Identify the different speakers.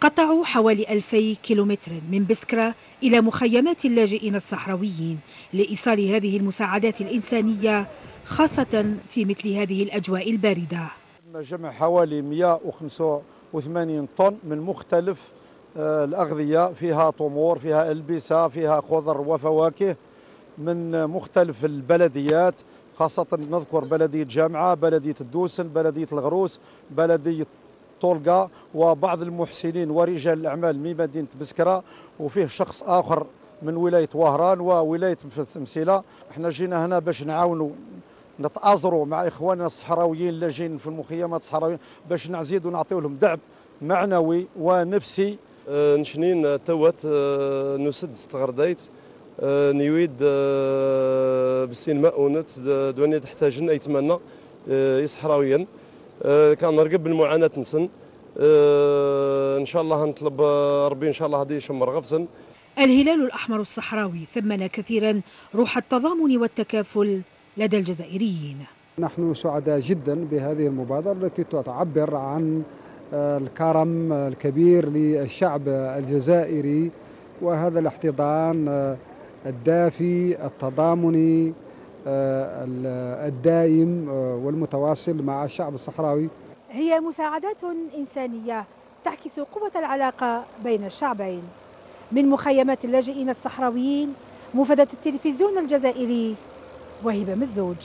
Speaker 1: قطعوا حوالي ألفي كيلومتر من بسكرة إلى مخيمات اللاجئين الصحراويين لإيصال هذه المساعدات الإنسانية خاصة في مثل هذه الأجواء الباردة.
Speaker 2: جمع حوالي 185 طن من مختلف آه، الأغذية فيها تمور فيها ألبسة فيها خضر وفواكه من مختلف البلديات خاصة نذكر بلدية جامعة بلدية الدوسن بلدية الغروس بلدية طولقة وبعض المحسنين ورجال الأعمال من مدينة بسكرة وفيه شخص آخر من ولاية وهران وولاية مسيلة إحنا جينا هنا باش نعاونوا نتآزروا مع إخواننا الصحراويين اللاجئين في المخيمات الصحراوية باش نزيدوا نعطيو لهم دعم معنوي ونفسي.
Speaker 3: أه، نشنين توت أه، نسد استغرديت أه، نيويد بسين ماونت دواني تحتاجن يتمنى يصحراويا. كان نرقب بالمعاناة نسن. إن شاء الله نطلب ربي إن شاء الله هذه يشمر غفسن
Speaker 1: الهلال الأحمر الصحراوي ثمن كثيرا روح التضامن والتكافل لدى الجزائريين.
Speaker 4: نحن سعداء جدا بهذه المبادرة التي تعبر عن الكرم الكبير للشعب الجزائري وهذا الاحتضان الدافي التضامني الدائم والمتواصل مع الشعب الصحراوي.
Speaker 1: هي مساعدات إنسانية تعكس قوة العلاقة بين الشعبين. من مخيمات اللاجئين الصحراويين مفادة التلفزيون الجزائري وهبة مزوج.